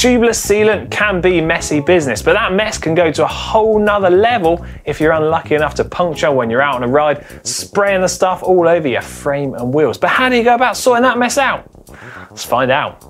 Tubeless sealant can be messy business, but that mess can go to a whole nother level if you're unlucky enough to puncture when you're out on a ride, spraying the stuff all over your frame and wheels. But how do you go about sorting that mess out? Let's find out.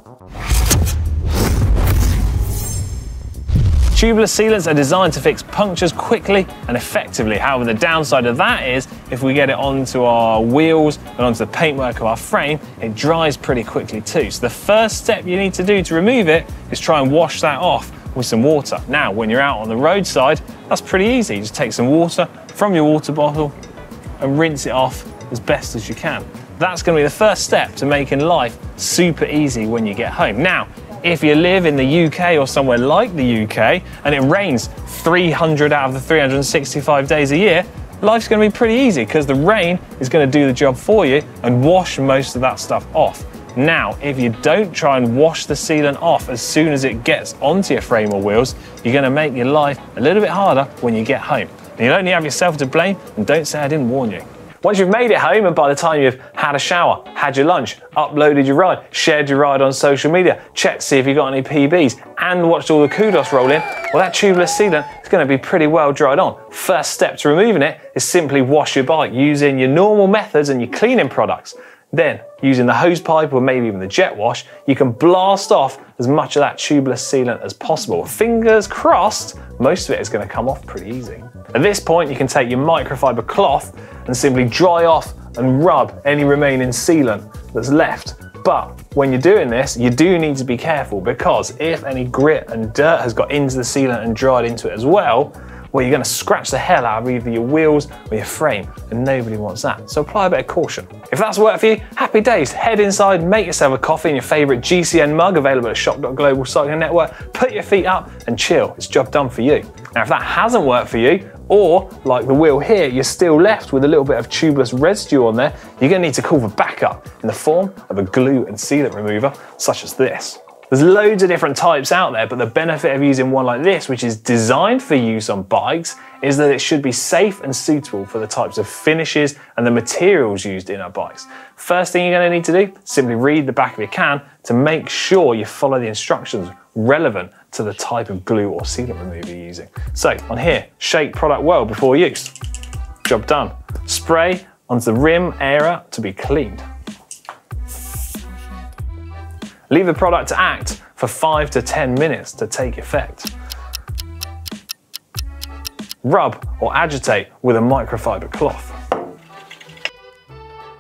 Tubeless sealants are designed to fix punctures quickly and effectively. However, the downside of that is if we get it onto our wheels and onto the paintwork of our frame, it dries pretty quickly too. So the first step you need to do to remove it is try and wash that off with some water. Now, when you're out on the roadside, that's pretty easy. You just take some water from your water bottle and rinse it off as best as you can. That's gonna be the first step to making life super easy when you get home. Now, if you live in the UK or somewhere like the UK and it rains 300 out of the 365 days a year, life's going to be pretty easy because the rain is going to do the job for you and wash most of that stuff off. Now, if you don't try and wash the sealant off as soon as it gets onto your frame or wheels, you're going to make your life a little bit harder when you get home. And you'll only have yourself to blame, and don't say I didn't warn you. Once you've made it home and by the time you've had a shower, had your lunch, uploaded your ride, shared your ride on social media, checked to see if you got any PBs, and watched all the kudos roll in, well, that tubeless sealant is going to be pretty well dried on. First step to removing it is simply wash your bike using your normal methods and your cleaning products. Then, using the hose pipe or maybe even the jet wash, you can blast off as much of that tubeless sealant as possible. Fingers crossed, most of it is going to come off pretty easy. At this point, you can take your microfiber cloth and simply dry off and rub any remaining sealant that's left. But when you're doing this, you do need to be careful because if any grit and dirt has got into the sealant and dried into it as well, well, you're going to scratch the hell out of either your wheels or your frame, and nobody wants that. So apply a bit of caution. If that's worked for you, happy days. Head inside, make yourself a coffee in your favourite GCN mug available at shop.global cycling network, put your feet up and chill. It's job done for you. Now, if that hasn't worked for you, or like the wheel here, you're still left with a little bit of tubeless residue on there, you're going to need to call for backup in the form of a glue and sealant remover, such as this. There's loads of different types out there, but the benefit of using one like this, which is designed for use on bikes, is that it should be safe and suitable for the types of finishes and the materials used in our bikes. First thing you're going to need to do, simply read the back of your can to make sure you follow the instructions relevant to the type of glue or sealant remover you're using. So on here, shake product well before use. Job done. Spray onto the rim area to be cleaned. Leave the product to act for 5 to 10 minutes to take effect. Rub or agitate with a microfiber cloth.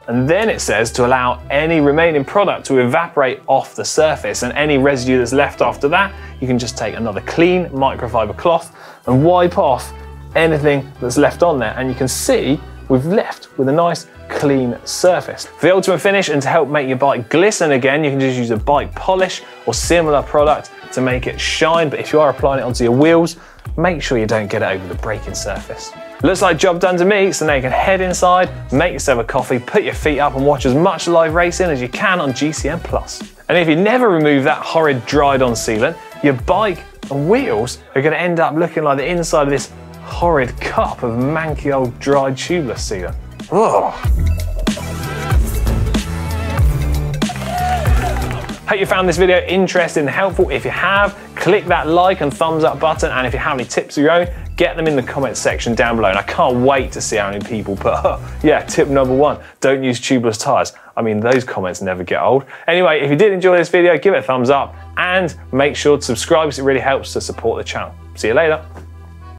And then it says to allow any remaining product to evaporate off the surface and any residue that's left after that, you can just take another clean microfiber cloth and wipe off anything that's left on there. And you can see we've left with a nice clean surface. For the ultimate finish and to help make your bike glisten again, you can just use a bike polish or similar product to make it shine. But if you are applying it onto your wheels, make sure you don't get it over the braking surface. Looks like job done to me, so now you can head inside, make yourself a coffee, put your feet up and watch as much live racing as you can on GCN+. And if you never remove that horrid dried on sealant, your bike and wheels are gonna end up looking like the inside of this horrid cup of manky old dried tubeless sealant. Ugh. Hope you found this video interesting and helpful. If you have, click that like and thumbs up button. And if you have any tips of your own, get them in the comments section down below. And I can't wait to see how many people put, yeah, tip number one, don't use tubeless tires. I mean, those comments never get old. Anyway, if you did enjoy this video, give it a thumbs up and make sure to subscribe because it really helps to support the channel. See you later.